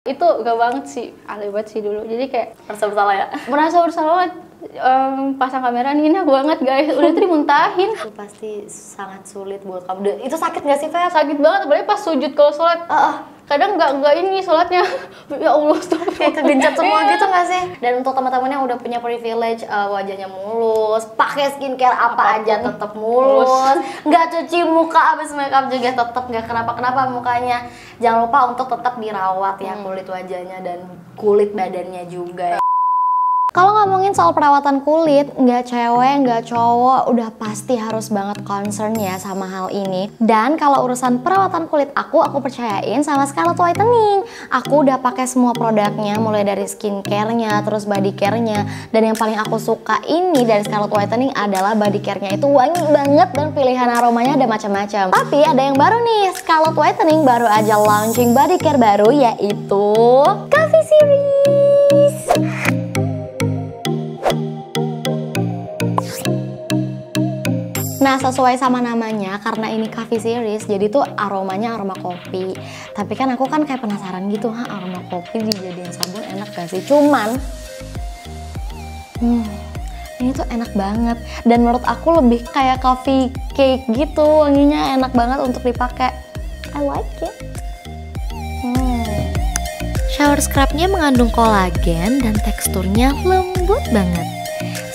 itu gak banget sih alay banget sih dulu jadi kayak Merasa bersalah ya? merasa bersalah banget em, pasang kamera nih enak banget guys udah tuh dimuntahin Itu pasti sangat sulit buat kamu. Itu sakit gak sih, Feb? sakit banget apalagi pas sujud kalau sholat Ah, ah. Kadang nggak nggak ini sholatnya ya allah stop kayak kegencet semua gitu gak sih? Dan untuk teman-teman yang udah punya privilege uh, wajahnya mulus, pakai skincare apa aja tetap mulus, nggak cuci muka abis makeup juga tetap nggak kenapa-kenapa mukanya. Jangan lupa untuk tetap dirawat ya kulit wajahnya dan kulit badannya juga. ya. Kalau ngomongin soal perawatan kulit, nggak cewek, nggak cowok, udah pasti harus banget concern ya sama hal ini. Dan kalau urusan perawatan kulit aku, aku percayain sama Scarlett Whitening. Aku udah pakai semua produknya, mulai dari skincare-nya, terus body care-nya. Dan yang paling aku suka ini dari Scarlett Whitening adalah body care-nya itu wangi banget dan pilihan aromanya ada macam-macam. Tapi ada yang baru nih, Scarlett Whitening baru aja launching body care baru yaitu Coffee Series. Nah sesuai sama namanya karena ini coffee series jadi tuh aromanya aroma kopi. Tapi kan aku kan kayak penasaran gitu ha aroma kopi dijadiin sabun enak gak sih? Cuman hmm, ini tuh enak banget. Dan menurut aku lebih kayak coffee cake gitu wanginya enak banget untuk dipakai. I like it. Hmm. Shower scrubnya mengandung kolagen dan teksturnya lembut banget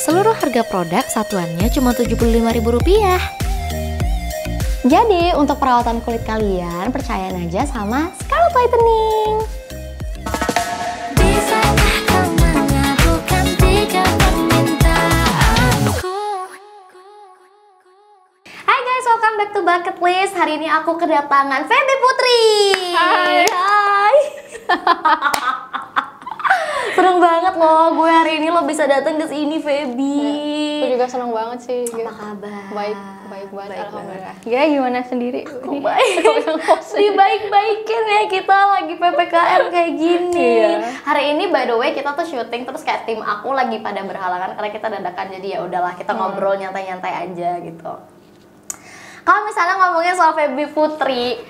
Seluruh harga produk satuannya cuma Rp75.000. Jadi, untuk perawatan kulit kalian, percayain aja sama Scarlett Whitening. Hai guys, welcome back to Bucket List. Hari ini aku kedatangan Feby Putri. Hai. Hai. Seneng banget loh, gue hari ini lo bisa datang ke sini, Feby. aku juga seneng banget sih gitu. Apa kabar? baik baik banget Baik alhamdulillah ya gimana sendiri Ini baik dibaik-baikin ya kita lagi ppkm kayak gini Iya. hari ini by the way kita tuh syuting terus kayak tim aku lagi pada berhalangan karena kita dadakan jadi ya udahlah kita Hmm. ngobrol nyantai-nyantai aja gitu kalau misalnya ngomongin soal Feby Putri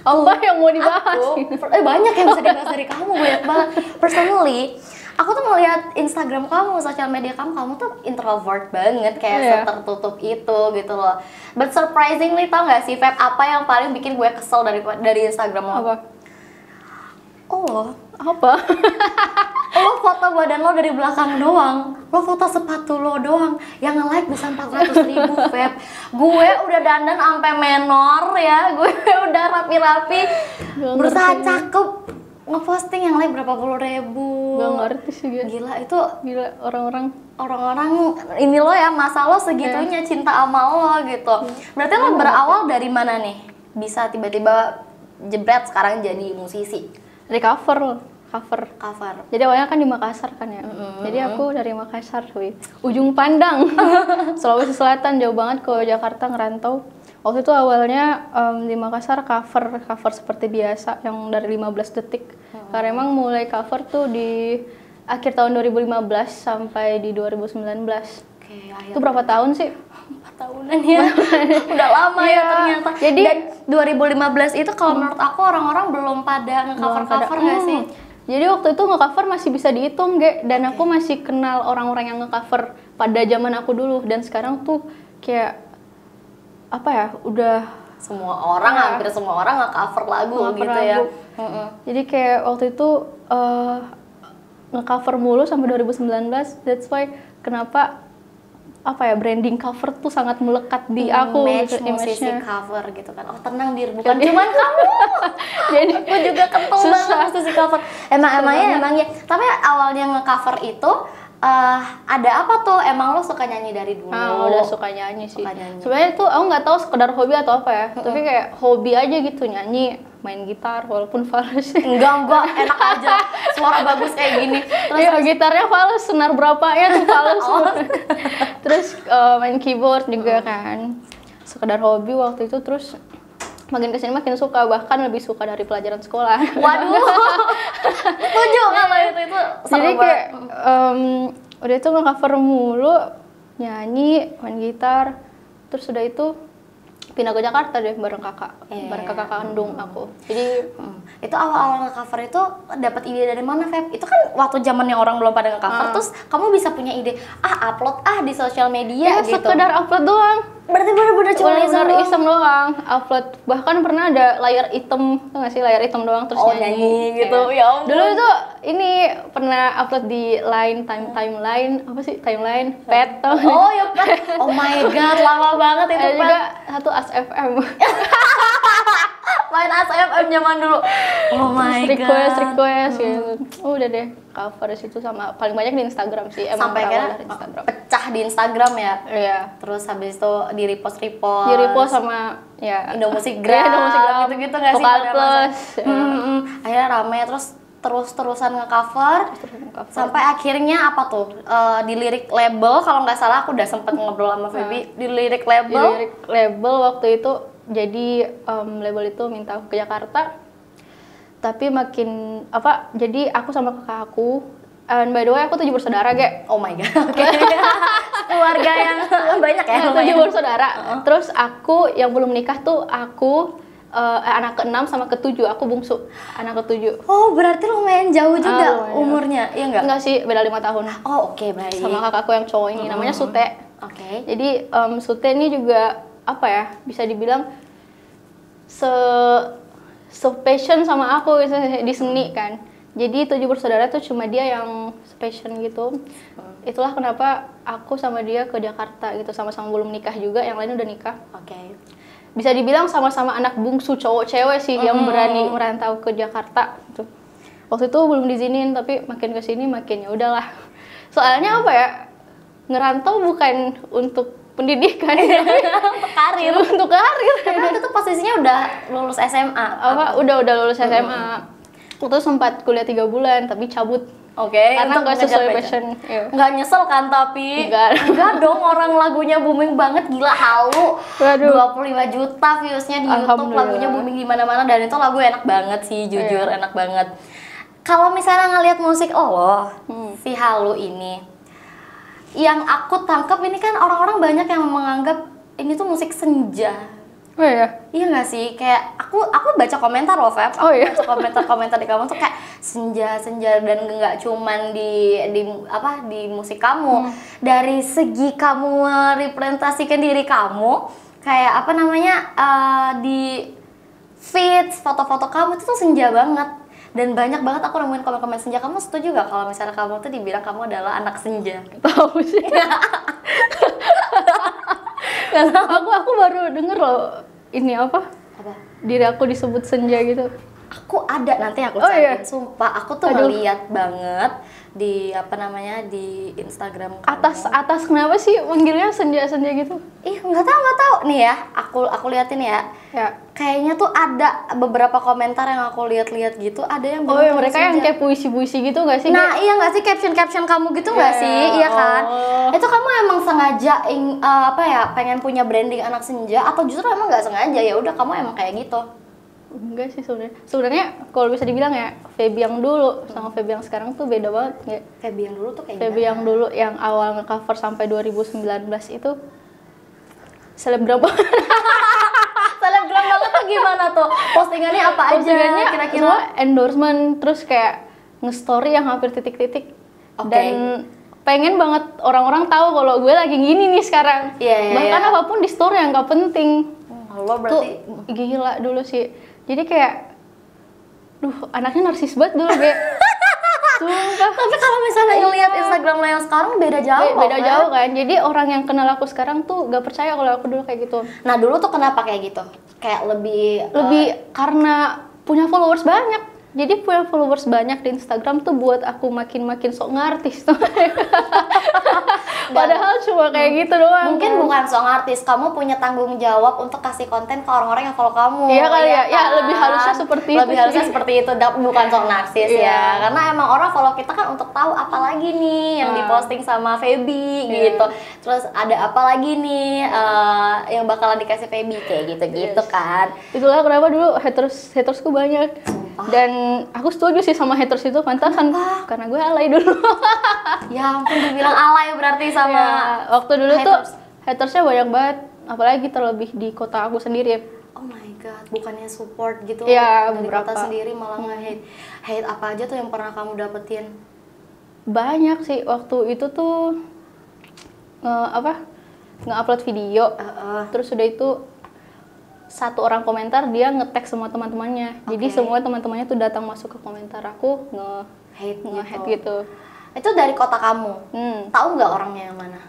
apa yang mau dibahas aku eh, banyak yang bisa dibahas dari kamu banyak banget personally aku tuh ngeliat Instagram kamu, sosial media kamu, kamu tuh introvert banget, kayak Iya. setertutup itu gitu loh. But surprisingly tau gak sih, Feb, apa yang paling bikin gue kesel dari dari Instagram lo? apa Oh, apa? Lo foto badan lo dari belakang doang, lo foto sepatu lo doang, yang nge-like bisa 400 ribu, Feb. Gue udah dandan sampai menor ya, gue udah rapi-rapi, berusaha ngerti. cakep, ngeposting yang like berapa puluh ribu. Gak ngerti sih gitu Gila, itu gila orang-orang. orang-orang ini lo ya, masa lo segitunya cinta sama lo gitu. Berarti lo berawal dari mana nih? Bisa tiba-tiba jebret sekarang jadi musisi, dari cover loh cover. Cover. jadi awalnya kan di Makassar kan ya. Jadi aku dari Makassar wih. Ujung pandang. Sulawesi Selatan jauh banget ke Jakarta ngerantau. Waktu itu awalnya em, di Makassar cover cover seperti biasa yang dari 15 detik. Karena emang mulai cover tuh di akhir tahun 2015 sampai di 2019 Oke, itu berapa tahun. sih? Empat tahunan ya. Udah lama ya Iya. ternyata. Jadi- Dan 2015 itu kalau menurut aku orang-orang belum pada nge-cover-cover Belum nggak pada- sih? Hmm. Jadi waktu itu nge-cover masih bisa dihitung, Ge. Dan aku masih kenal orang-orang yang nge-cover pada zaman aku dulu. Dan sekarang tuh kayak apa ya? Udah Semua orang, Iya. hampir semua orang nge-cover lagu Nge-cover gitu ya. lagu. Mm-mm. jadi kayak waktu itu eh, nge-cover mulu sampai 2019. That's why kenapa apa ya branding cover tuh sangat melekat di aku Match gitu, image-nya. cover gitu kan. Oh tenang dir, bukan Jadi- cuman kamu. Jadi Aku juga kental Susah. banget musisi cover. Emang emangnya emangnya. Tapi awalnya nge-cover itu eh, ada apa tuh? Emang lo suka nyanyi dari dulu? Ah, udah suka nyanyi sih. Suka nyanyi. Sebenarnya tuh aku nggak tahu sekedar hobi atau apa ya, tapi kayak hobi aja gitu nyanyi, main gitar walaupun fals. Enggak enggak, enak aja. Suara bagus kayak gini. Terus Iya, gitarnya fals, senar berapa ya tuh fals. terus eh, main keyboard juga kan. Sekedar hobi waktu itu terus makin ke sini makin suka bahkan lebih suka dari pelajaran sekolah. Waduh, setuju kalau itu? Itu Jadi kayak em, udah itu nge-cover mulu, nyanyi, main gitar, terus udah itu pindah ke Jakarta deh bareng kakak, Iya. bareng kakak kandung aku. Jadi Hmm. itu awal-awal nge-cover itu dapat ide dari mana, Feb? Itu kan waktu zamannya orang belum pada nge-cover, Ah. terus kamu bisa punya ide, ah upload ah di sosial media Ya, gitu. sekedar upload doang. Berarti bener-bener cuma doang. iseng doang. Upload. Bahkan pernah ada layar hitam, tau gak sih layar hitam doang terus Oh, nyanyi. nyanyi gitu. Iya. Ya ampun. Dulu itu ini pernah upload di line time timeline apa sih timeline pet nggak? Oh ya Pet. Oh my god, lama banget itu Pet. juga satu as FM. Main ASFM zaman dulu. Oh my request god. request gitu. Oh, udah deh cover di situ sama paling banyak di Instagram sih. Emang Sampai Instagram. pecah di Instagram ya. Iya. Terus habis itu di repost repost. Di repost sama ya Indomusikgram, Iya, Indomusikgram. gitu-gitu nggak sih Vokal Plus. masa- Hmm, hmm. Akhirnya rame terus terus-terusan nge-cover Cover. sampai akhirnya apa tuh? Eh, di lirik label kalau nggak salah aku udah sempet ngobrol sama Feby di lirik Di label. Lirik label waktu itu jadi em, label itu minta aku ke Jakarta. Tapi makin apa jadi aku sama kakak aku and by the way aku tujuh bersaudara gak oh my god. Oke keluarga yang banyak ya. Tujuh bersaudara. Terus aku yang belum nikah tuh aku eh, anak keenam sama ketujuh aku bungsu. Anak ketujuh. Oh berarti lumayan jauh juga Ah, lumayan. umurnya iya nggak? Enggak sih beda lima tahun. Oh oke baik. Sama kakakku yang cowok ini namanya Sute. Oke. Jadi em, Sute ini juga apa ya bisa dibilang se se passion sama aku gitu, di seni kan. Jadi tujuh bersaudara tuh cuma dia yang passion gitu. Itulah kenapa aku sama dia ke Jakarta gitu sama-sama belum nikah juga, yang lain udah nikah. oke Bisa dibilang sama-sama anak bungsu cowok cewek sih yang berani merantau ke Jakarta gitu. Waktu itu belum diizinin tapi makin ke sini makin ya udahlah. Soalnya apa ya? Ngerantau bukan untuk pendidikan. Untuk karir. Untuk karir. Waktu itu posisinya udah lulus SMA apa? Udah udah lulus SMA waktu itu sempat kuliah tiga bulan tapi cabut Oke, karena untuk nggak sesuai passion. Iya. Nggak nyesel kan tapi? Nggak. Dong, orang lagunya booming banget, gila halu. Waduh. 25 juta viewsnya di Youtube, lagunya booming di mana-mana dan itu lagu enak banget sih, jujur Iya. enak banget. Kalau misalnya ngelihat musik lo, Hmm. si halu ini, yang aku tangkap ini kan orang-orang banyak yang menganggap ini tuh musik senja. Oh ya Iya gak sih? Kayak aku aku baca komentar loh, Feb. Aku Oh, iya? baca komentar-komentar di kamu tuh kayak senja-senja dan nggak cuman di di apa di musik kamu. Hmm. Dari segi kamu merepresentasikan diri kamu, kayak apa namanya? eh, di feeds foto-foto kamu itu tuh senja banget. Dan banyak banget aku nemuin komen-komen senja. Kamu setuju gak kalau misalnya kamu tuh dibilang kamu adalah anak senja? tahu sih aku aku baru denger loh ini apa Apa? diri aku disebut senja gitu aku ada. Nanti aku Oh, cariin. Iya? sumpah aku tuh Aduh. ngeliat banget di apa namanya di Instagram kamu. atas atas kenapa sih manggilnya senja senja gitu? Ih nggak tahu nggak tahu. Nih ya aku aku liatin ya. Ya. Kayaknya tuh ada beberapa komentar yang aku lihat-lihat gitu ada yang oh ya mereka yang senja. kayak puisi puisi gitu gak sih? Nah iya nggak sih? Caption caption kamu gitu nggak Iya, sih? Iya kan? Oh. itu kamu emang sengaja ing, eh, apa ya pengen punya branding anak senja atau justru emang nggak sengaja? Ya udah kamu emang kayak gitu Enggak sih sebenarnya. Sebenarnya kalau bisa dibilang ya, Feby yang dulu sama Feby yang sekarang tuh beda banget ya. Feby yang dulu tuh kayak Feby gimana? yang dulu yang awal nge-cover sampai 2019 itu selebgram selebgram banget tuh gimana tuh postingannya apa aja Postingannya kira-kira semua endorsement terus kayak nge-story yang hampir titik-titik Oke. dan pengen banget orang-orang tahu kalau gue lagi gini nih sekarang. Iya, iya, Bahkan iya. apa pun di story yang gak penting. lo berarti Tuh gila dulu sih. Jadi kayak duh, anaknya narsis banget dulu, Be. Sumpah. tapi kalau misalnya ngeliat Instagram lo yang sekarang beda jauh Be- beda kan? jauh kan. Jadi orang yang kenal aku sekarang tuh gak percaya kalau aku dulu kayak gitu. nah dulu tuh kenapa kayak gitu kayak lebih Lebih karena punya followers banyak. Jadi punya followers banyak di Instagram tuh buat aku makin-makin sok ngartis tuh. Padahal cuma kayak gitu doang. mungkin kan. bukan soal artis kamu punya tanggung jawab untuk kasih konten ke orang-orang yang follow kamu Iya kali ya. Ya, kan? lebih halusnya seperti itu lebih halusnya sih. seperti itu bukan soal narsis Iya. ya karena emang orang follow kita kan untuk tahu apa lagi nih yang Ah. diposting sama Feby Iya. gitu terus ada apa lagi nih eh, yang bakalan dikasih Feby kayak gitu-gitu Yes. kan Itulah kenapa dulu haters hatersku banyak. Dan aku setuju sih sama haters itu pantasan karena gue alay dulu. ya ampun dibilang alay berarti sama Ya, waktu dulu haters. tuh hatersnya banyak banget, apalagi terlebih di kota aku sendiri. oh my god bukannya support gitu Iya, dari beberapa. kota sendiri malah nge-hate. Hate apa aja tuh yang pernah kamu dapetin? banyak sih waktu itu tuh nge apa nge-upload video Heeh. terus udah itu satu orang komentar dia nge-tag semua teman-temannya jadi Oke. semua teman-temannya tuh datang masuk ke komentar aku nge hate nge-hate gitu. gitu Itu dari kota kamu. hmm. Tahu nggak orangnya yang mana?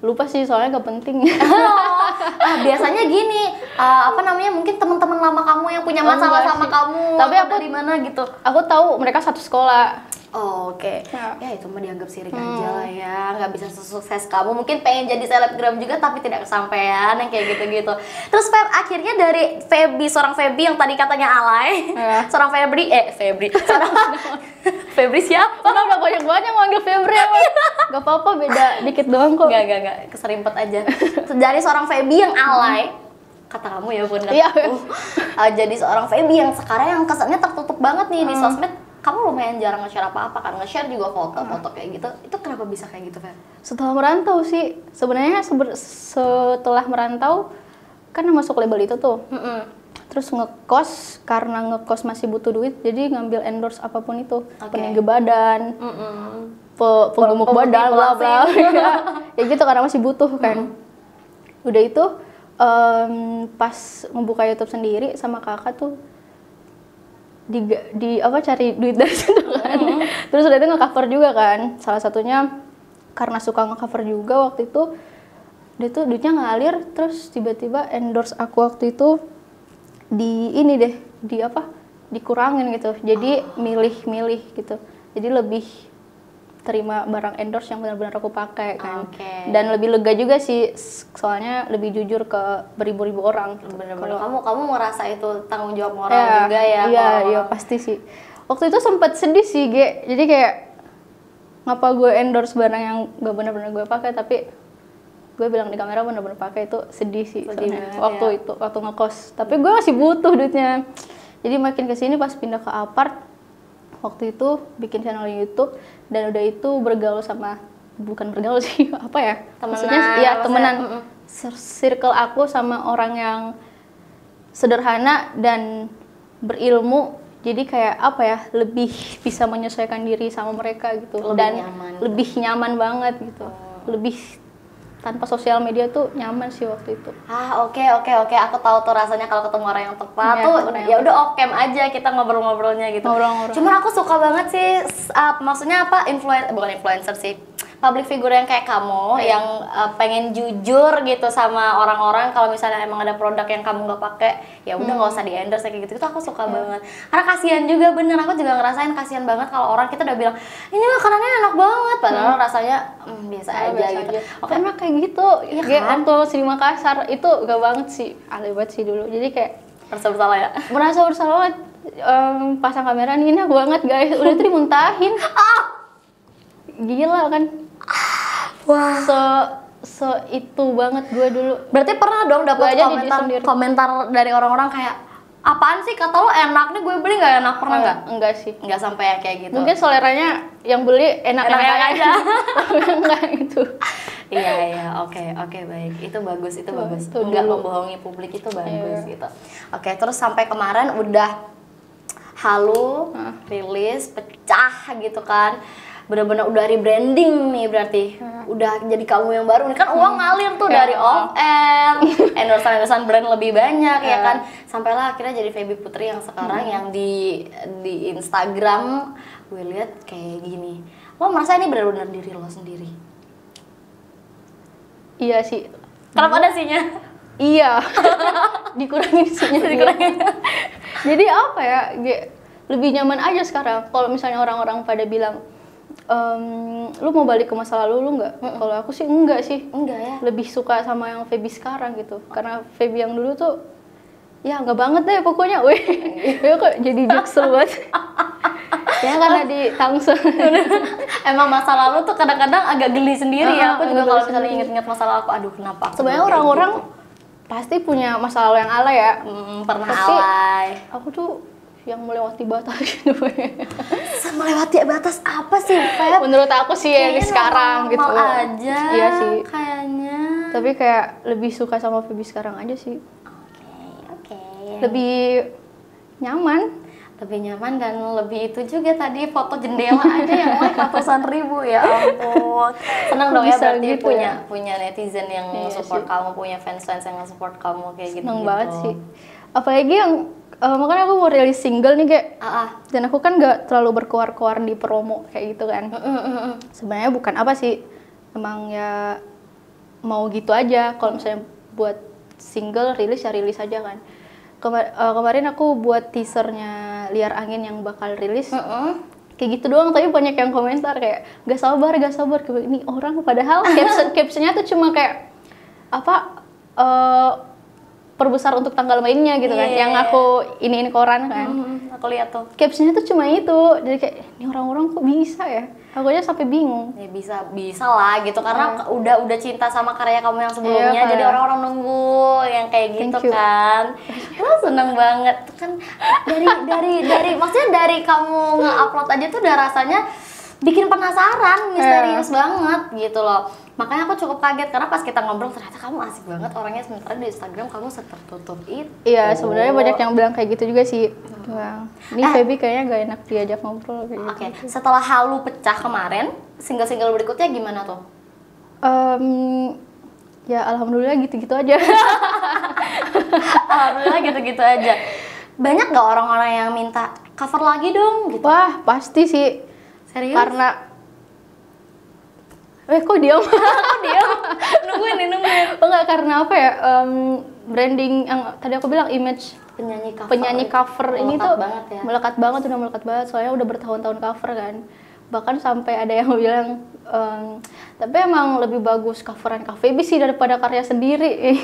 lupa sih soalnya gak penting ah, biasanya gini, ah, apa namanya mungkin teman-teman lama kamu yang punya Oh, masalah enggak sama kamu, Tapi aku- dari mana gitu. aku tahu mereka satu sekolah Oh, Oke, Ya. ya itu mah dianggap sirik aja lah ya, nggak bisa sesukses kamu. Mungkin pengen jadi selebgram juga tapi tidak kesampaian yang kayak gitu-gitu. Terus Feb akhirnya dari Feby, seorang Feby yang tadi katanya alay, Ya. seorang Febri, eh Febri, seorang Febri siapa? Karena udah banyak banget yang manggil Febri emang. Gak apa-apa beda dikit doang kok. Enggak, enggak, enggak, keserimpet aja. Dari seorang Feby yang alay, kata kamu ya bun, kata Iya. aku. Uh, jadi seorang Feby yang sekarang yang kesannya tertutup banget nih di sosmed. Kamu lumayan jarang nge-share apa-apa kan, nge-share juga foto-foto kayak gitu. Itu kenapa bisa kayak gitu, Feb? Setelah merantau sih, sebenarnya seber- setelah merantau kan masuk label itu tuh. Mm-mm. Terus ngekos karena ngekos masih butuh duit, jadi ngambil endorse apa pun itu, Oke. peninggi badan, Mm-mm. pe- penggemuk badan, bla bla. ya. ya gitu karena masih butuh kan. Udah itu em, pas membuka YouTube sendiri sama kakak tuh di, di apa cari duit dari situ kan. Terus udah itu nge-cover juga kan. Salah satunya karena suka nge-cover juga waktu itu dia tuh duitnya ngalir terus tiba-tiba endorse aku waktu itu di ini deh di apa dikurangin gitu jadi milih-milih gitu jadi lebih terima barang endorse yang benar-benar aku pakai kan Oke. dan lebih lega juga sih soalnya lebih jujur ke beribu-ribu orang Bener-bener kamu kamu merasa itu tanggung jawab moral Ya, juga ya. iya iya pasti sih waktu itu sempat sedih sih Ge. jadi kayak ngapa gue endorse barang yang gak benar-benar gue pakai tapi gue bilang di kamera benar-benar pakai itu sedih sih Sedih banget, waktu ya. itu waktu ngekos tapi gue masih butuh duitnya jadi makin ke sini pas pindah ke apart waktu itu bikin channel YouTube dan udah itu bergaul sama bukan bergaul sih apa ya? Temenan, Maksudnya, ya maksudnya, temenan. Cir- circle aku sama orang yang sederhana dan berilmu jadi kayak apa ya lebih bisa menyesuaikan diri sama mereka gitu. Lebih dan nyaman. lebih nyaman banget gitu. Lebih tanpa sosial media tuh nyaman sih waktu itu Ah oke oke oke aku tahu tuh rasanya kalau ketemu orang yang tepat Iya, tuh ya udah off cam aja kita ngobrol-ngobrolnya gitu. Ngobrol-ngobrol. Cuman aku suka banget sih uh, maksudnya apa influen bukan influencer sih public figure yang kayak kamu Iya. yang uh, pengen jujur gitu sama orang-orang kalau misalnya emang ada produk yang kamu nggak pakai ya udah nggak usah di endorse kayak gitu itu aku suka banget. Karena kasihan juga bener aku juga ngerasain kasihan banget kalau orang kita udah bilang ini makanannya enak banget padahal rasanya hmm, biasa aja biasa gitu. aja. oke. Karena kayak gitu Ge, kan? waktu masih di Makassar itu gak banget sih alay banget sih dulu. Jadi kayak merasa bersalah ya? Merasa bersalah banget em, pasang kamera nih enak banget guys. Udah tuh dimuntahin. Gila kan wah se se itu banget gue dulu Berarti pernah dong dapat komentar komentar dari orang-orang kayak apaan sih kata lo enak nih gue beli nggak enak pernah nggak? enggak sih Nggak sampai yang kayak gitu. mungkin seleranya yang beli enak enak, Enak-enak aja enggak itu iya iya oke oke baik itu bagus itu Wah, bagus itu nggak dulu. membohongi publik itu bagus Iya. gitu. Oke terus sampai kemarin udah halu Hah. rilis pecah gitu kan bener-bener udah rebranding nih berarti. Udah jadi kamu yang baru nih. Kan uang ngalir tuh Ya. dari off air endorse endorsean brand lebih banyak ya Ya. kan? Sampailah akhirnya jadi Feby Putri yang sekarang yang di di Instagram. Gue lihat kayak gini. Lo merasa ini benar-benar diri lo sendiri? Iya sih. Kenapa ada sihnya iya. Dikurangin sihnya Dikurangin. jadi apa ya? Ge, lebih nyaman aja sekarang. Kalau misalnya orang-orang pada bilang "Em, lu mau balik ke masa lalu lu nggak? Kalau aku sih enggak sih. Enggak ya? Lebih suka sama yang Feby sekarang gitu. Karena Feby yang dulu tuh ya nggak banget deh pokoknya. Weh ya kok jadi jaksel banget. Ya karena di Tangsel. Emang masa lalu tuh kadang-kadang agak geli sendiri ya. Ah, Aku juga kalau misalnya inget-inget masa lalu aku, aduh kenapa? sebenarnya orang-orang gitu? pasti punya masa lalu yang alay ya. Hmm, pernah Tapi- alay. aku tuh yang melewati batas gitu Melewati batas apa sih, Feb? menurut aku sih yang sekarang gitu normal aja. iya sih Kayaknya. tapi kayak lebih suka sama Feby sekarang aja sih Oke, oke. lebih nyaman lebih nyaman dan lebih itu juga tadi foto jendela aja yang like ratusan ribu ya ampun seneng Kok dong ya berarti gitu punya ya? punya netizen yang Iya support sih. kamu punya fans fans yang support kamu kayak gitu seneng banget sih apalagi yang eh, makanya aku mau rilis single nih kayak ah, ah. dan aku kan nggak terlalu berkuar-kuar di promo kayak gitu kan mm, mm. sebenarnya bukan apa sih emang ya mau gitu aja kalau misalnya buat single rilis ya rilis aja kan Kema- eh, kemarin aku buat teasernya liar angin yang bakal rilis Mm, mm. kayak gitu doang tapi banyak yang komentar kayak gak sabar gak sabar Kayak, ini orang padahal caption captionnya tuh cuma kayak apa eh, perbesar untuk tanggal mainnya gitu kan. Iya. yang aku iniin koran kan. Mm, aku lihat tuh. Captionnya tuh cuma itu. Jadi kayak ini orang-orang kok bisa ya? Aku aja sampai bingung. Ya bisa bisa lah gitu. Karena Iya. udah udah cinta sama karya kamu yang sebelumnya Iya, jadi orang-orang nunggu yang kayak gitu Thank you. kan. Wah, seneng banget. Kan dari dari dari maksudnya dari kamu nge-upload aja tuh udah rasanya bikin penasaran misterius Iya. banget gitu loh makanya aku cukup kaget karena pas kita ngobrol ternyata kamu asik banget orangnya sementara di Instagram kamu setertutup itu iya sebenarnya banyak yang bilang kayak gitu juga sih Wah, ini Eh. Feby kayaknya gak enak diajak ngobrol kayak gitu. Oke, setelah halu pecah kemarin, single-single berikutnya gimana tuh? Em, ya alhamdulillah gitu-gitu aja Alhamdulillah gitu-gitu aja. Banyak gak orang-orang yang minta cover lagi dong gitu? wah pasti sih Serius? karena eh kok diam Aku diam. nungguin nih, nungguin. oh enggak karena apa ya em, branding yang tadi aku bilang image Penyanyi cover. penyanyi cover ini melekat tuh banget ya. melekat banget udah melekat banget soalnya udah bertahun-tahun cover kan bahkan sampai ada yang bilang em, tapi emang lebih bagus coveran Feby sih daripada karya sendiri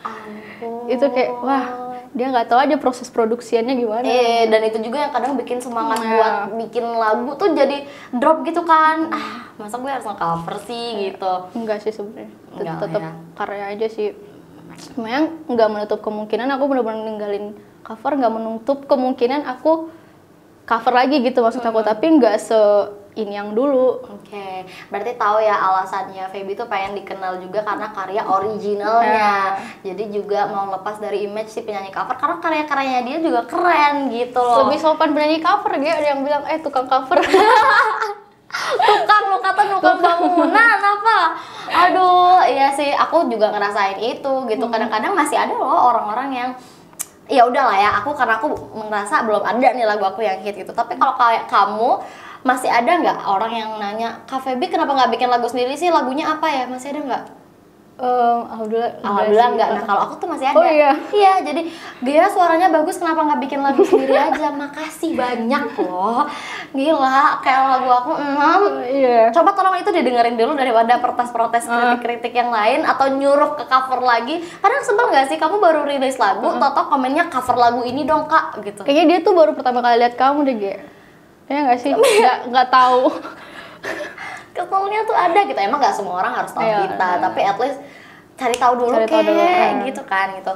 Ampun. itu kayak wah dia nggak tahu aja proses produksiannya gimana Eh, dan itu juga yang kadang bikin semangat Iya. buat bikin lagu tuh jadi drop gitu kan. Ah, masa gue harus nge-cover sih gitu. enggak sih sebenarnya tetap ya. karya aja sih memang nggak menutup kemungkinan aku benar-benar ninggalin cover nggak menutup kemungkinan aku cover lagi gitu maksud aku tapi nggak se ini yang dulu Oke, berarti tahu ya alasannya Feby tuh pengen dikenal juga karena karya originalnya. Jadi juga mau lepas dari image si penyanyi cover karena karya-karyanya dia juga keren gitu loh. lebih sopan penyanyi cover dia ada yang bilang eh tukang cover tukang lu kata tukang bangunan apa? Aduh, iya sih aku juga ngerasain itu gitu. Kadang-kadang masih ada loh orang-orang yang ya udahlah ya aku karena aku merasa belum ada nih lagu aku yang hit gitu tapi kalau kayak kamu masih ada nggak orang yang nanya Kak Feby kenapa nggak bikin lagu sendiri sih lagunya apa ya masih ada nggak Em, alhamdulillah Alhamdulillah enggak. Nah, kalau aku tuh masih ada. Oh, iya? Iya, jadi Gia suaranya bagus kenapa nggak bikin lagu sendiri aja? Makasih banyak loh. Gila, kayak lagu aku enam. iya Coba tolong itu didengerin dulu daripada protes-protes kritik-kritik yang lain atau nyuruh ke cover lagi. Kadang sebel nggak sih kamu baru rilis lagu, toto komennya cover lagu ini dong kak gitu. kayaknya dia tuh baru pertama kali lihat kamu deh Ge ya nggak sih nggak nggak tahu Keselnya tuh ada gitu. Emang nggak semua orang harus tahu kita, iya. tapi at least cari tahu dulu Cari tahu kek, dulu, iya. gitu kan gitu.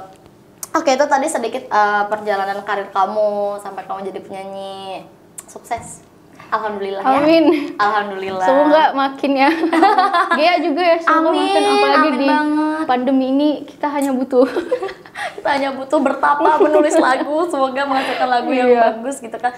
Oke, itu tadi sedikit eh, perjalanan karir kamu sampai kamu jadi penyanyi sukses. Alhamdulillah ya. amin Alhamdulillah. semoga makin ya Gea juga ya semoga Amin, makin apalagi amin di banget. pandemi ini kita hanya butuh kita hanya butuh bertapa menulis lagu, semoga menghasilkan lagu yang Iya. bagus gitu kan.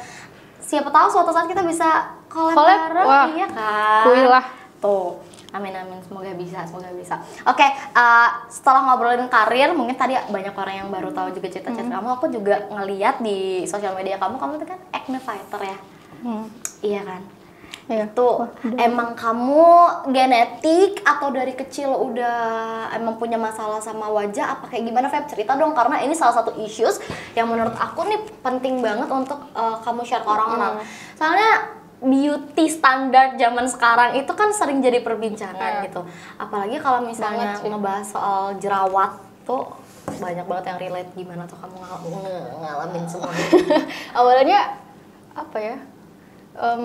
Siapa tahu suatu saat kita bisa collab, Collab? bareng, Wah, iya kan? kuy lah. Tuh. Amin amin semoga bisa semoga bisa. Oke eh, setelah ngobrolin karir mungkin tadi banyak orang yang baru tahu juga cita-cita Hmm. kamu. Aku juga ngeliat di sosial media kamu kamu tuh kan acne fighter ya. Hmm, Iya kan. Iya. Tuh Wah, emang kamu genetik atau dari kecil udah emang punya masalah sama wajah apa kayak gimana Feb cerita dong karena ini salah satu issues yang menurut aku nih penting banget untuk uh, kamu share ke orang-orang. Soalnya beauty standar zaman sekarang itu kan sering jadi perbincangan Iya. gitu. Apalagi kalau misalnya ngebahas soal jerawat tuh banyak banget yang relate gimana tuh kamu nge- ngalamin semua itu. awalnya apa ya Em,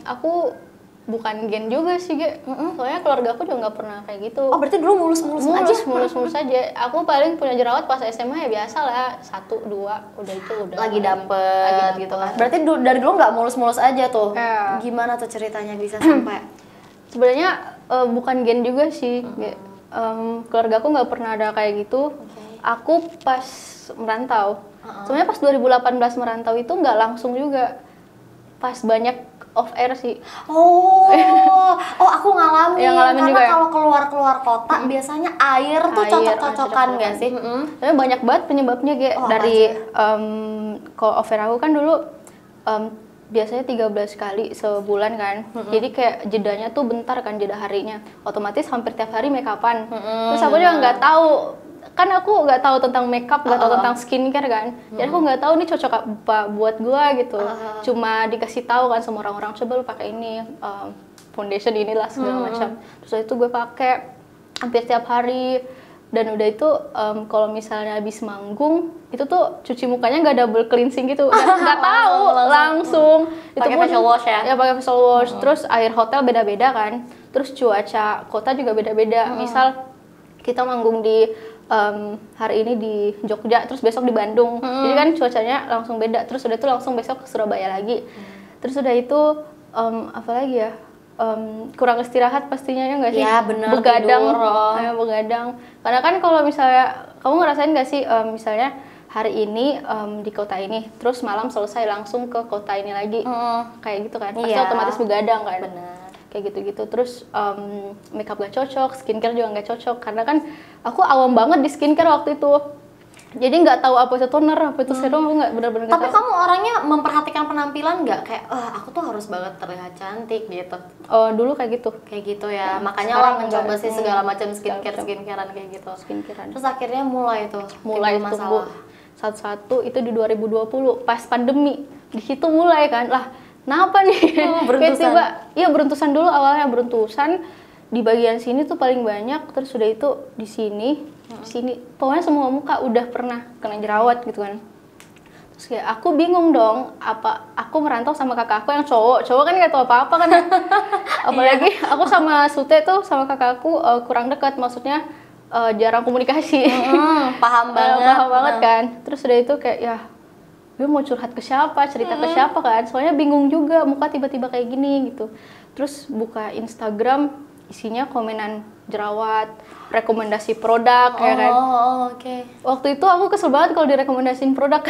aku bukan gen juga sih Ge. soalnya keluarga aku juga nggak pernah kayak gitu Oh berarti dulu mulus-mulus aja? mulus mulus mulus aja aku paling punya jerawat pas SMA ya biasa lah satu dua udah itu udah lagi dapet, Lagi dapet. gitu kan. Berarti du- dari dulu nggak mulus-mulus aja tuh. Iya. Gimana tuh ceritanya bisa sampai? sebenarnya eh, bukan gen juga sih Ge. Em, keluarga aku nggak pernah ada kayak gitu aku pas merantau. Sebenarnya pas 2018 merantau itu nggak langsung juga. Pas banyak off air sih. Oh, oh aku ngalamin. Yang ngalamin Karena juga ya? kalau keluar keluar kota biasanya air tuh cocok-cocokan nggak sih? cocok-cocokan. Tapi banyak banget penyebabnya kayak Oh, dari em, kalau off air aku kan dulu em, biasanya 13 kali sebulan kan. Jadi kayak jedanya tuh bentar kan jeda harinya. Otomatis hampir tiap hari make upan. Terus aku juga nggak tahu kan aku nggak tahu tentang makeup, nggak tahu Uh-uh. tentang skincare kan. Jadi aku nggak tahu nih cocok apa buat gua gitu. Uh-uh. Cuma dikasih tahu kan sama orang-orang coba lu pakai ini em, foundation inilah segala macam. Terus itu gue pakai hampir tiap hari dan udah itu em, kalau misalnya habis manggung itu tuh cuci mukanya nggak double cleansing gitu nggak tahu langsung, Pakai pun- facial wash ya? ya pakai facial wash terus air hotel beda-beda kan terus cuaca kota juga beda-beda misal kita manggung di em, hari ini di Jogja terus besok di Bandung. Jadi kan cuacanya langsung beda terus udah itu langsung besok ke Surabaya lagi. Terus udah itu em, apa lagi ya Em, kurang istirahat pastinya ya nggak sih? Ya, bener, begadang. tidur. Eh, begadang. Karena kan kalau misalnya kamu ngerasain nggak sih em, misalnya hari ini em, di kota ini terus malam selesai langsung ke kota ini lagi? Kayak gitu kan? Pasti Iya. otomatis begadang kan? Benar. Kayak gitu-gitu. Terus em, makeup gak cocok skincare juga nggak cocok. Karena kan aku awam banget di skincare waktu itu. Jadi nggak tahu apa itu toner apa itu serum aku nggak benar-benar Hmm. Tapi tahu. kamu orangnya memperhatikan penampilan nggak? Kayak, ah aku tuh harus banget terlihat cantik gitu. oh dulu kayak gitu. Kayak gitu ya. Hmm, Makanya lah mencoba sih Hmm. segala macam skincare skincarean kayak gitu. skincarean. Terus akhirnya mulai tuh mulai tumbuh. Satu-satu itu di 2020 pas pandemi. Di situ mulai kan. Lah kenapa nih? Oh, beruntusan. tiba iya beruntusan dulu awalnya beruntusan. Di bagian sini tuh paling banyak terus udah itu di sini di sini. Pokoknya semua muka udah pernah kena jerawat gitu kan. Terus kayak aku bingung dong apa aku merantau sama kakak aku yang cowok. Cowok kan nggak tahu apa apa kan apalagi aku sama Sute tuh sama kakakku eh, kurang dekat. Maksudnya eh, jarang komunikasi. Hmm, paham banget. paham banget kan. Terus udah itu kayak ya gue mau curhat ke siapa? Cerita ke siapa kan? Soalnya bingung juga muka tiba-tiba kayak gini gitu. Terus buka Instagram isinya komenan jerawat rekomendasi produk ya kan? Oh, oke. waktu itu aku kesel banget kalau direkomendasiin produk.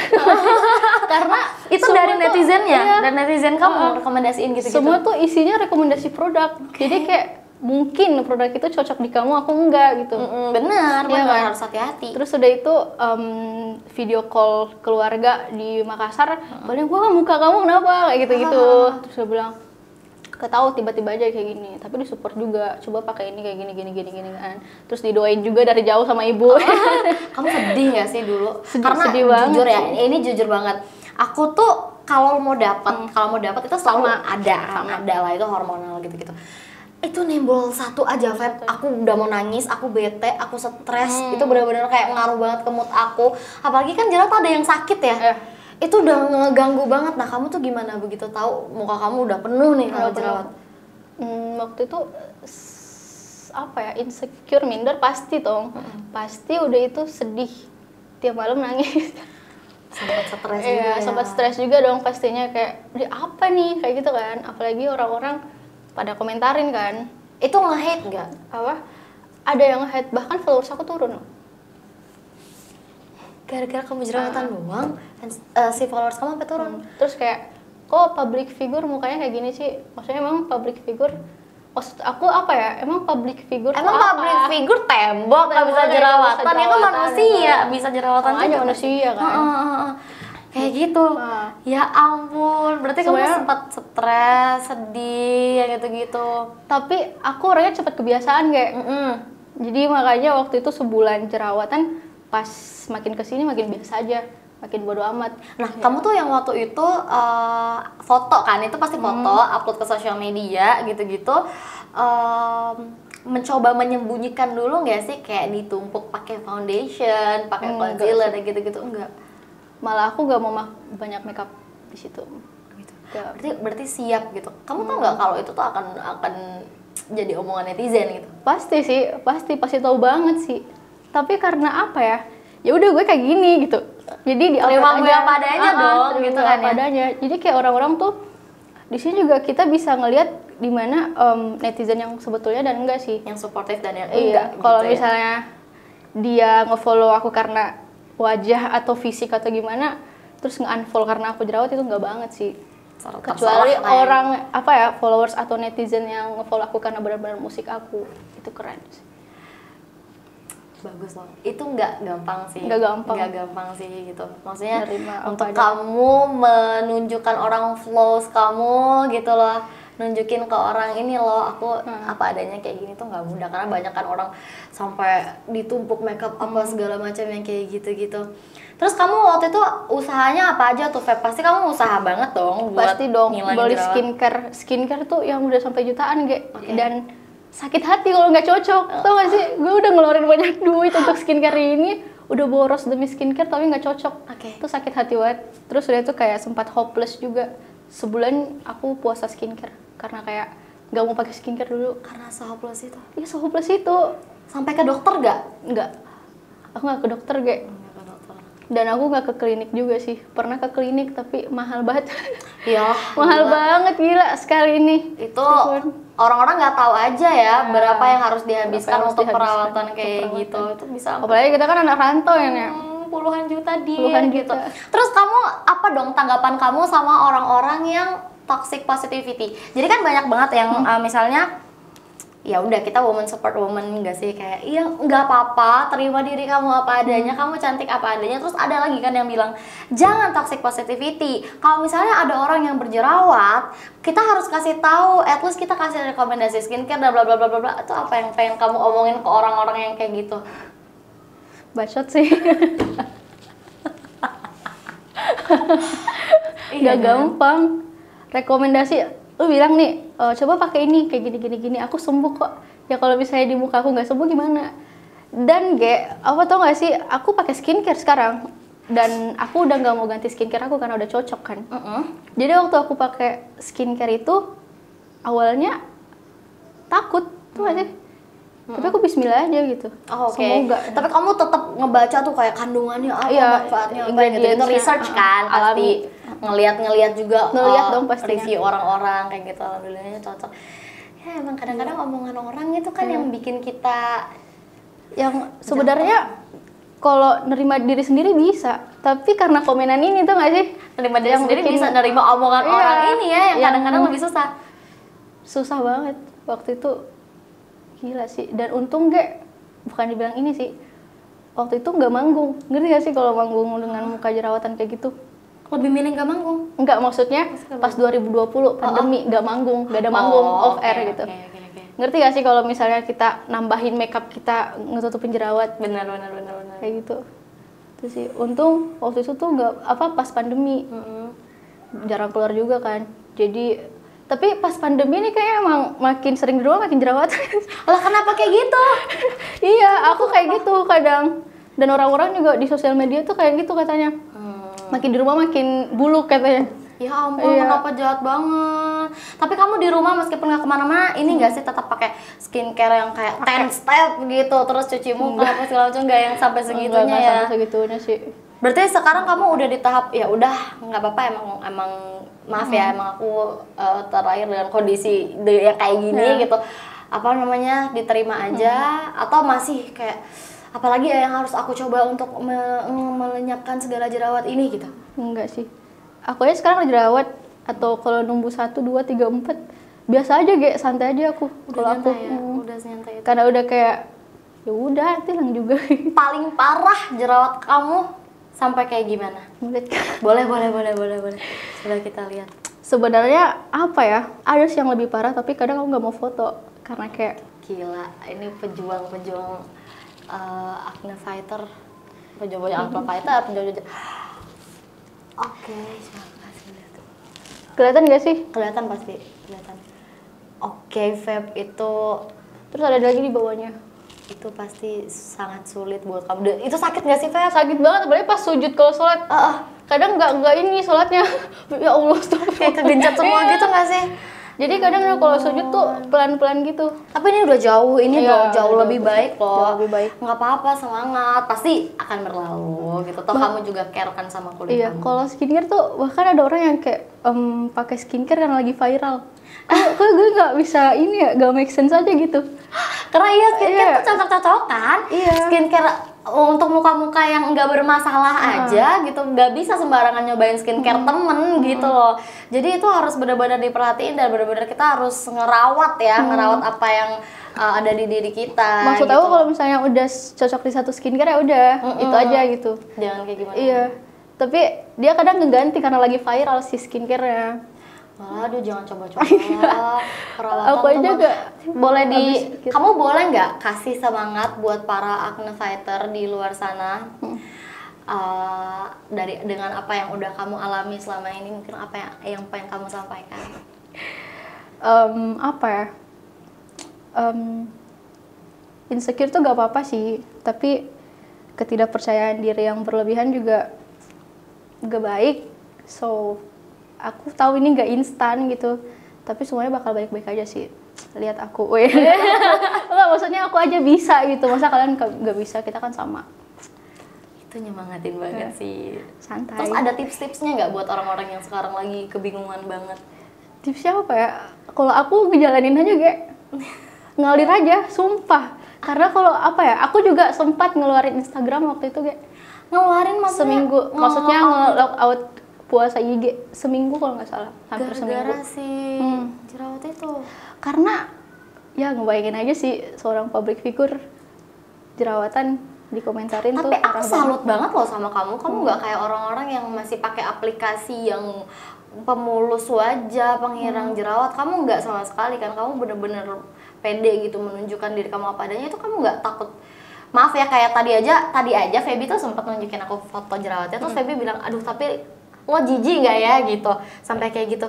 Karena Itu semua dari netizennya, iya, dan netizen kamu rekomendasiin gitu-gitu. semua tuh isinya rekomendasi produk. Jadi kayak mungkin produk itu cocok di kamu aku enggak gitu Mm-mm, benar, Iya benar kan? harus hati-hati. Terus udah itu em, video call keluarga di Makassar, paling wah muka kamu kenapa kayak gitu-gitu. Terus dia bilang, ketahu tiba-tiba aja kayak gini, tapi disupport juga. Coba pakai ini kayak gini gini gini gini kan. Terus didoain juga dari jauh sama ibu. Kamu sedih gak sih dulu? Sedih- Karena sedih banget jujur ya, ini jujur banget. Aku tuh kalau mau dapat, kalau mau dapat itu selalu ada, ada lah itu hormonal gitu-gitu. Itu nimbul satu aja, Feb. Aku udah mau nangis, aku bete, aku stres. Itu benar-benar kayak ngaruh banget ke mood aku. Apalagi kan jerawat ada yang sakit ya. Iya. Itu udah ngeganggu banget. Nah, kamu tuh gimana begitu tahu muka kamu udah penuh nih kalau jerawat? Hmm, waktu itu apa ya insecure minder pasti dong, pasti udah itu sedih tiap malam nangis. Sempat stres juga. Iya, ya. sempat stres juga dong pastinya kayak, "Di apa nih?" kayak gitu kan. Apalagi orang-orang pada komentarin kan. Itu nge-hate nggak? Apa? Ada yang head bahkan followers aku turun. loh. Gara-gara kamu jerawatan doang, fans- eh, si followers kamu sampai turun. Terus kayak, "Kok public figure mukanya kayak gini sih?" Maksudnya emang public figure Maksud aku apa ya? Emang public figure Emang apa? public figure tembok nggak bisa jerawatan, ya kan manusia bisa jerawatan juga. manusia kan. Heeh, heeh, heeh. Kayak gitu. Nah. Ya ampun, berarti kamu Sebenarnya- sempat stres, sedih, ya gitu-gitu. Tapi aku orangnya cepet kebiasaan kayak. Mm-mm. Jadi makanya waktu itu sebulan jerawatan pas makin ke sini makin biasa aja, makin bodo amat. Nah, kamu tuh yang waktu itu eh, foto kan, itu pasti foto, upload ke sosial media gitu-gitu. Em, mencoba menyembunyikan dulu nggak sih kayak ditumpuk pakai foundation, pakai concealer gitu-gitu enggak? Malah aku nggak mau banyak makeup di situ. gitu. Berarti berarti siap gitu. Kamu tau nggak kalau itu tuh akan akan jadi omongan netizen gitu. Pasti sih, pasti pasti tahu banget sih. Tapi karena apa ya? Ya udah gue kayak gini gitu. Jadi di Terima gue apa adanya dong, gitu kan ya. apa adanya. Jadi kayak orang-orang tuh di sini juga kita bisa ngelihat di mana em, netizen yang sebetulnya dan enggak sih. Yang suportif dan yang Iya, enggak kalau gitu ya. misalnya dia ngefollow aku karena wajah atau fisik atau gimana terus nge-unfollow karena aku jerawat itu nggak banget sih. Kecuali orang apa ya followers atau netizen yang nge-follow aku karena benar-benar musik aku itu keren sih. Bagus loh. Itu nggak gampang sih. Nggak gampang. nggak gampang sih gitu. Maksudnya Nerima untuk kamu menunjukkan orang flows kamu gitu loh nunjukin ke orang ini loh aku Hmm. apa adanya kayak gini tuh nggak mudah karena banyak kan orang sampai ditumpuk makeup apa segala macam yang kayak gitu-gitu terus kamu waktu itu usahanya apa aja tuh Feb pasti kamu usaha banget dong buat pasti dong beli jerawat. skincare skincare tuh yang udah sampai jutaan ge Oke. dan sakit hati kalau nggak cocok tau gak sih gue udah ngeluarin banyak duit untuk skincare ini udah boros demi skincare tapi nggak cocok Oke. itu sakit hati banget terus udah itu kayak sempat hopeless juga sebulan aku puasa skincare. Karena kayak nggak mau pakai skincare dulu. Karena sehopeless itu? Iya so hopeless itu. Sampai ke dokter nggak? Nggak. Aku nggak ke dokter ke dokter. Dan aku nggak ke klinik juga sih. Pernah ke klinik tapi mahal banget. Ya mahal gila. banget gila sekali ini. Itu orang-orang nggak tahu aja ya berapa yang harus dihabiskan yang harus untuk dihabiskan perawatan untuk kayak perawatan. gitu itu bisa apalagi kita kan anak rantau ya hmm, puluhan juta dia Puluhan gitu. juta. terus kamu apa dong tanggapan kamu sama orang-orang yang toxic positivity? Jadi kan banyak banget yang Hmm. uh, misalnya ya udah kita woman support woman enggak sih? Kayak iya nggak apa-apa terima diri kamu apa Hmm. adanya kamu cantik apa adanya. Terus ada lagi kan yang bilang jangan toxic positivity. Kalau misalnya ada orang yang berjerawat kita harus kasih tahu at least kita kasih rekomendasi skincare dan bla bla bla bla bla. Itu apa yang pengen kamu omongin ke orang-orang yang kayak gitu bacot sih. Iya nggak kan? gampang. Rekomendasi lu bilang nih "E, coba pakai ini kayak gini gini. Gini aku sembuh kok. Ya kalau misalnya di muka aku nggak sembuh gimana? Dan ge apa tau gak sih? Aku pakai skincare sekarang. Dan aku udah nggak mau ganti skincare aku karena udah cocok kan. Mm-mm. jadi waktu aku pakai skincare itu awalnya takut. Tuh gak sih tapi aku Bismillah aja gitu Oh, Oke. semoga Tapi kamu tetap ngebaca tuh kayak kandungannya apa, Iya, manfaatnya apa gitu. Itu research uh, kan alami. pasti. Ngeliat-ngeliat juga Ngeliat uh, dong pastinya. review orang-orang kayak gitu. Alhamdulillahnya cocok. Ya emang kadang-kadang omongan orang itu kan Iya. yang bikin kita yang sebenarnya kalau nerima diri sendiri bisa tapi karena komenan ini tuh gak sih nerima diri Yang sendiri bikin- bisa nerima omongan Iya. orang ini ya Yang- kadang-kadang lebih susah. susah banget waktu itu gila sih. Dan untung gak bukan dibilang ini sih waktu itu nggak manggung. Ngerti gak sih kalau manggung dengan muka jerawatan kayak gitu? Lebih milih gak manggung. Enggak maksudnya pas 2020 pandemi nggak manggung nggak ada manggung Oh, off oke, air gitu. Oke, oke, oke. ngerti gak sih kalau misalnya kita nambahin makeup kita ngetutupin jerawat? Benar, benar, benar, benar. kayak gitu. Itu sih. Untung waktu itu tuh nggak apa pas pandemi. Mm-mm. jarang keluar juga kan. Jadi tapi pas pandemi ini kayak emang makin sering di rumah makin jerawat Lah kenapa kayak gitu? iya aku kayak gitu kadang dan orang-orang juga di sosial media tuh kayak gitu katanya Hmm. makin di rumah makin buluk katanya Ya ampun, Iya. kenapa jahat banget. Tapi kamu di rumah meskipun nggak ke mana-mana, ini nggak sih tetap pakai skincare yang kayak ten step gitu, terus cuci muka apa segala macam nggak yang sampai segitunya Enggak, ya? sampai segitunya sih Berarti sekarang kamu udah di tahap ya udah nggak apa-apa emang emang maaf ya emang aku uh, terlahir dengan kondisi yang kayak gini Ya. gitu. Apa namanya diterima aja atau masih kayak apalagi ya yang harus aku coba untuk me- melenyapkan segala jerawat ini gitu. enggak sih aku aja sekarang jerawat atau kalau numbuh satu dua tiga empat biasa aja ge santai aja aku kalau aku ya, hmm. udah nyantai itu. karena udah kayak ya udah hilang juga paling parah jerawat kamu sampai kayak gimana? Boleh, boleh, boleh, boleh, boleh. Coba kita lihat. sebenarnya apa ya ada sih yang lebih parah tapi kadang aku nggak mau foto karena kayak Gila, ini pejuang-pejuang uh, acne fighter, pejuang-pejuang acne fighter, pejuang-pejuang. Oke, lihat. kelihatan gak sih Kelihatan pasti, kelihatan. Oke, Feb itu terus ada lagi di bawahnya itu pasti sangat sulit buat kamu. Dan Itu sakit gak sih, Feb? sakit banget apalagi pas sujud kalau sholat Ah, ah. kadang nggak nggak ini sholatnya ya allah stop kayak kegencet semua gitu gak sih? Jadi kadang kalau sujud tuh pelan pelan gitu Tapi ini udah jauh, ini Iya, jauh udah lebih baik loh. Jauh lebih baik. Nggak apa-apa, semangat. Pasti akan berlalu gitu. Toh kamu juga care kan sama kulit iya kamu. kalau skincare tuh bahkan ada orang yang kayak em, pakai skincare karena lagi viral kok kok gue nggak bisa ini ya nggak make sense aja gitu Karena iya skincare Iya. tuh cocok-cocokan. Iya. Skincare untuk muka-muka yang nggak bermasalah aja gitu nggak bisa sembarangan nyobain skincare temen gitu loh jadi itu harus benar-benar diperhatiin dan benar-benar kita harus ngerawat ya ngerawat apa yang uh, ada di diri kita Maksud gitu. aku kalau misalnya udah cocok di satu skincare ya udah itu aja gitu. jangan kayak gimana Iya. Tapi dia kadang ngeganti karena lagi viral si skincare-nya. Waduh, jangan coba-coba. Perawatan Aku aja gak boleh di gitu. kamu boleh nggak kasih semangat buat para acne fighter di luar sana Hmm. Eh, dari dengan apa yang udah kamu alami selama ini mungkin apa yang yang pengen kamu sampaikan Em, apa ya? Em, insecure tuh gak apa-apa sih, tapi ketidakpercayaan diri yang berlebihan juga gak baik. So, aku tahu ini gak instan gitu, tapi semuanya bakal baik-baik aja sih. Lihat aku, weh. Enggak, maksudnya aku aja bisa gitu. Masa kalian gak gak bisa? Kita kan sama. itu nyemangatin banget Iya. sih Santai. terus ada tips-tipsnya nggak buat orang-orang yang sekarang lagi kebingungan banget tipsnya apa ya? Kalau aku ngejalanin aja kayak ngalir aja, sumpah. Karena kalau apa ya? Aku juga sempat ngeluarin Instagram waktu itu kayak ngeluarin maksudnya seminggu. nge- Maksudnya nge-log out puasa IG seminggu kalau nggak salah, hampir gara-gara seminggu. si Hmm. jerawat itu? Karena ya ngebayangin aja sih seorang public figure jerawatan dikomentarin tuh tapi aku salut banget. loh sama kamu. Kamu nggak kayak orang-orang yang masih pakai aplikasi yang pemulus wajah penghirang jerawat. Kamu nggak sama sekali kan? Kamu bener-bener pede gitu menunjukkan diri kamu apa adanya. Itu kamu nggak takut. Maaf ya kayak tadi aja tadi aja Feby tuh sempat nunjukin aku foto jerawatnya. Terus Feby bilang aduh tapi lo jijik nggak ya gitu sampai kayak gitu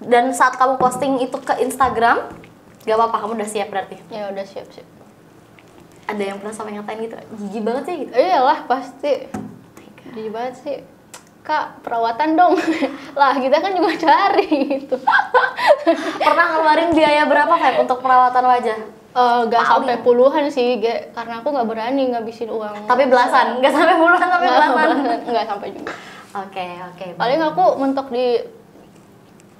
dan saat kamu posting itu ke Instagram gak apa-apa kamu udah siap berarti Ya udah siap-siap. ada yang pernah sampai ngatain gitu jijik banget sih gitu Iyalah pasti. Jijik banget sih. Kak, perawatan dong. lah, kita kan juga cari gitu. Pernah ngeluarin biaya berapa Feb untuk perawatan wajah? Eh, gak Paling. sampai puluhan sih, Ge. karena aku nggak berani ngabisin uang. Tapi belasan, nggak sampai puluhan tapi Nggak belasan. nggak sampai juga. Oke oke. Paling aku mentok di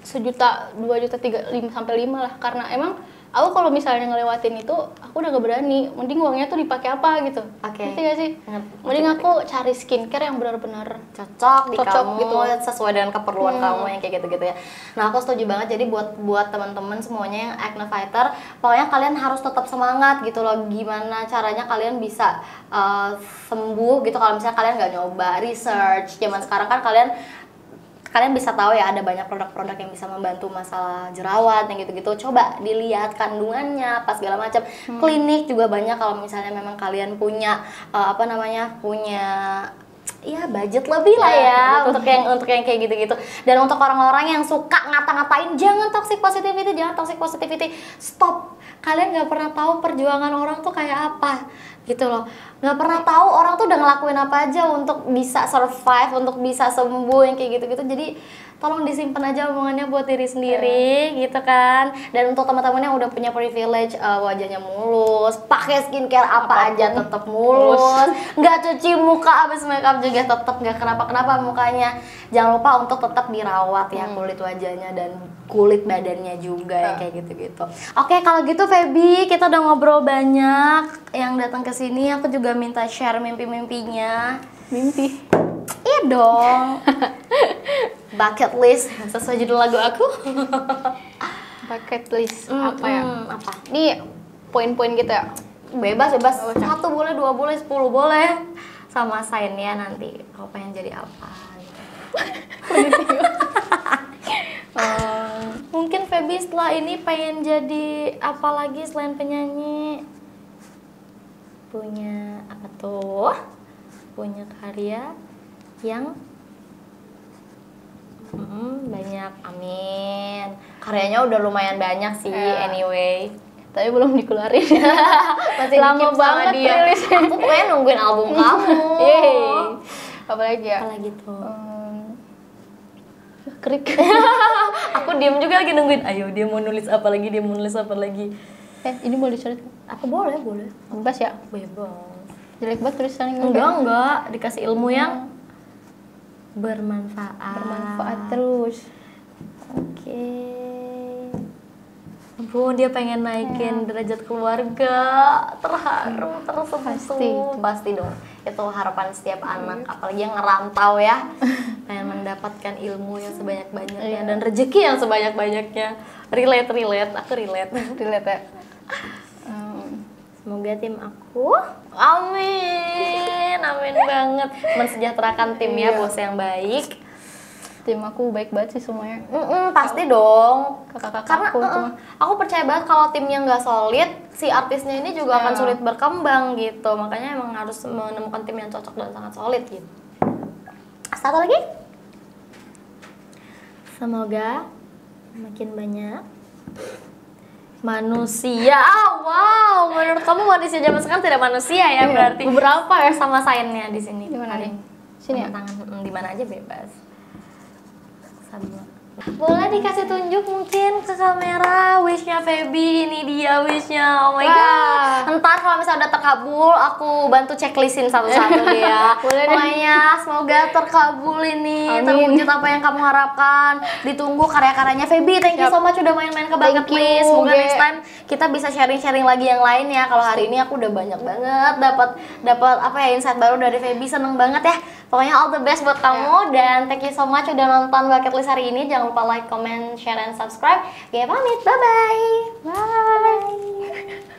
sejuta, dua juta, tiga, lima sampai lima lah. Karena emang aku kalau misalnya ngelewatin itu, aku udah gak berani. Mending uangnya tuh dipakai apa gitu. Oke. Ngerti gak sih? Ngerti, Mending ngerti, aku cari skincare yang benar-benar cocok di Cocok kamu gitu. sesuai dengan keperluan kamu yang kayak gitu-gitu ya. Nah aku setuju banget. Jadi buat buat teman-teman semuanya yang acne fighter, pokoknya kalian harus tetap semangat gitu loh. Gimana caranya kalian bisa uh, sembuh gitu kalau misalnya kalian nggak nyoba research. Zaman sekarang kan kalian kalian bisa tahu ya ada banyak produk-produk yang bisa membantu masalah jerawat yang gitu-gitu. Coba dilihat kandungannya apa segala macam. Klinik juga banyak kalau misalnya memang kalian punya eh, apa namanya punya ya budget lebih lah Ya, ya betul. untuk yang untuk yang kayak gitu-gitu. Dan untuk orang-orang yang suka ngata-ngatain jangan toxic positivity jangan toxic positivity stop. Kalian nggak pernah tahu perjuangan orang tuh kayak apa gitu loh nggak pernah tahu orang tuh udah ngelakuin apa aja untuk bisa survive untuk bisa sembuh yang kayak gitu-gitu. Jadi tolong disimpan aja omongannya buat diri sendiri gitu kan. Dan untuk teman-teman yang udah punya privilege eh, wajahnya mulus pakai skincare apa aja tetap mulus. nggak cuci muka abis makeup juga tetap nggak kenapa-kenapa mukanya. Jangan lupa untuk tetap dirawat ya kulit wajahnya dan kulit badannya juga ya kayak gitu-gitu. Oke kalau gitu Feby kita udah ngobrol banyak. Yang datang ke sini aku juga minta share mimpi-mimpinya mimpi. iya dong bucket list sesuai judul lagu aku Bucket list apa ya? Hmm, apa Ini poin-poin gitu ya. bebas bebas Oh, satu boleh dua boleh sepuluh boleh sama sign-nya nanti kau pengen jadi apa gitu. Eh, mungkin Feby setelah ini pengen jadi apa lagi selain penyanyi punya apa tuh punya karya yang Mm, banyak amin karyanya udah lumayan banyak sih Ya. anyway tapi belum dikeluarin. masih Lama banget dia rilisnya. aku pokoknya nungguin album kamu Yeay. Apalagi ya? apa lagi tuh Em, krik. aku diem juga lagi nungguin ayo dia mau nulis apa lagi dia mau nulis apa lagi eh, ini boleh dicoret? aku boleh? Boleh. Bebas ya? bebas. Jelek banget tulisannya. enggak enggak. Dikasih ilmu yang bermanfaat. Bermanfaat terus. oke. Ampun, dia pengen naikin derajat keluarga. Terharu tersentuh. Pasti itu. pasti dong. Itu harapan setiap anak apalagi yang ngerantau ya. Pengen mendapatkan ilmu yang sebanyak banyaknya dan rezeki yang sebanyak banyaknya relate relate. Aku relate. Relate ya Em, semoga tim aku amin amin banget. Mensejahterakan tim ya bos yang baik. Tim aku baik banget sih semuanya. Mm-mm, pasti dong. Kakak-kakak karena aku tuh aku percaya banget kalau timnya nggak solid si artisnya ini juga akan Ya. sulit berkembang gitu. Makanya emang harus menemukan tim yang cocok dan sangat solid gitu. Satu lagi? Semoga makin banyak manusia. Ah, wow. Menurut kamu manusia zaman sekarang tidak manusia ya Iya, berarti? Beberapa ya. sama sainnya di sini. Di mana nih? Sini ya? Tangan, mm, di mana aja bebas. Sama boleh dikasih tunjuk mungkin ke kamera. Wishnya Feby ini dia wishnya. Oh my Wah. god. Ntar kalau misalnya udah terkabul aku bantu checklistin satu-satu ya. Boleh pokoknya semoga terkabul ini. Amin. terwujud apa yang kamu harapkan. Ditunggu karya-karyanya Feby. Thank you Yap. so much udah main-main ke Bucket List. Semoga next time kita bisa sharing-sharing lagi yang lain ya. Kalau hari ini aku udah banyak banget dapat dapat apa ya insight baru dari Feby. Seneng banget ya Pokoknya all the best buat kamu yeah. dan thank you so much udah nonton Bucket List hari ini. Jangan lupa like, comment, share, and subscribe. Gue pamit. Bye-bye. Bye. -bye. Bye.